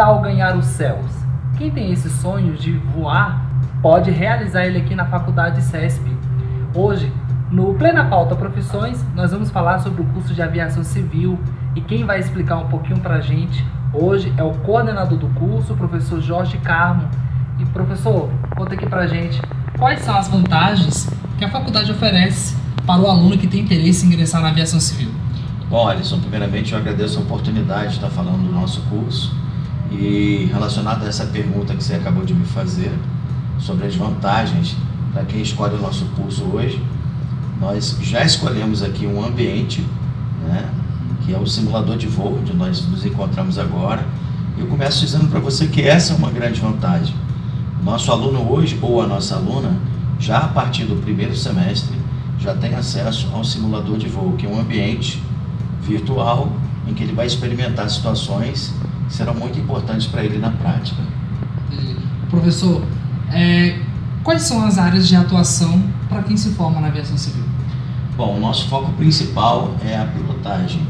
tal ganhar os céus? Quem tem esse sonho de voar pode realizar ele aqui na Faculdade CESP. Hoje, no Plena Pauta Profissões, nós vamos falar sobre o curso de aviação civil e quem vai explicar um pouquinho para a gente hoje é o coordenador do curso, o professor Jorge Carmo. E professor, conta aqui para a gente quais são as vantagens que a faculdade oferece para o aluno que tem interesse em ingressar na aviação civil. Bom, Alisson, primeiramente eu agradeço a oportunidade de estar falando do nosso curso e relacionado a essa pergunta que você acabou de me fazer sobre as vantagens para quem escolhe o nosso curso hoje, nós já escolhemos aqui um ambiente, né, que é o simulador de voo, onde nós nos encontramos agora. Eu começo dizendo para você que essa é uma grande vantagem. Nosso aluno hoje, ou a nossa aluna, já a partir do primeiro semestre, já tem acesso ao simulador de voo, que é um ambiente virtual em que ele vai experimentar situações serão muito importantes para ele na prática. Professor, é, quais são as áreas de atuação para quem se forma na aviação civil? Bom, o nosso foco principal é a pilotagem.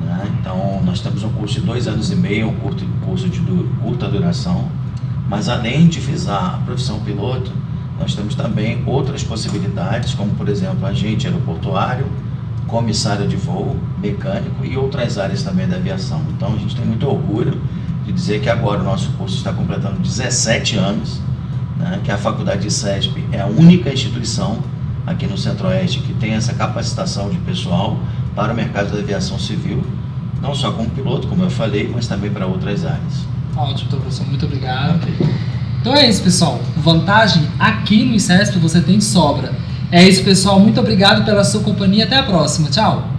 Né? Então, nós temos um curso de dois anos e meio, um curto, curso de curta duração, mas além de visar a profissão piloto, nós temos também outras possibilidades, como por exemplo, agente aeroportuário, comissário de voo, mecânico e outras áreas também da aviação. Então a gente tem muito orgulho de dizer que agora o nosso curso está completando 17 anos, né, que a Faculdade de CESP é a única instituição aqui no Centro-Oeste que tem essa capacitação de pessoal para o mercado da aviação civil, não só como piloto, como eu falei, mas também para outras áreas. Ótimo, professor, muito obrigado. Então é isso, pessoal. Vantagem aqui no ICESP você tem de sobra. É isso, pessoal. Muito obrigado pela sua companhia. Até a próxima. Tchau.